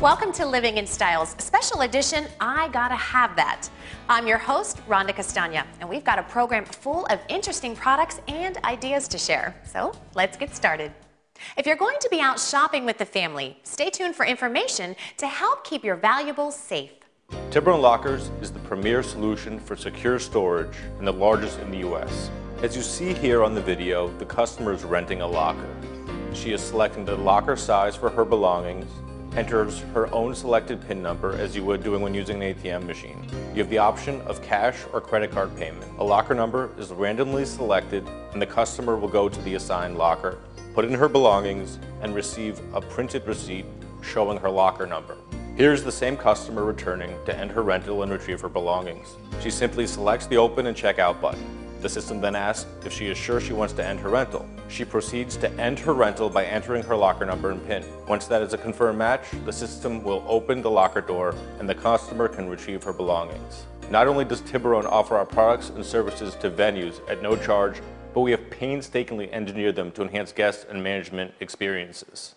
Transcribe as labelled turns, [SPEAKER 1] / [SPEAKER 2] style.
[SPEAKER 1] Welcome to Living in Styles, special edition I Gotta Have That. I'm your host, Rhonda Castagna, and we've got a program full of interesting products and ideas to share. So let's get started. If you're going to be out shopping with the family, stay tuned for information to help keep your valuables safe.
[SPEAKER 2] Tiburon Lockers is the premier solution for secure storage and the largest in the U.S. As you see here on the video, the customer is renting a locker. She is selecting the locker size for her belongings, enters her own selected PIN number as you would doing when using an ATM machine. You have the option of cash or credit card payment. A locker number is randomly selected and the customer will go to the assigned locker, put in her belongings, and receive a printed receipt showing her locker number. Here's the same customer returning to end her rental and retrieve her belongings. She simply selects the open and check out button. The system then asks if she is sure she wants to end her rental. She proceeds to end her rental by entering her locker number and PIN. Once that is a confirmed match, the system will open the locker door and the customer can retrieve her belongings. Not only does Tiburon offer our products and services to venues at no charge, but we have painstakingly engineered them to enhance guest and management experiences.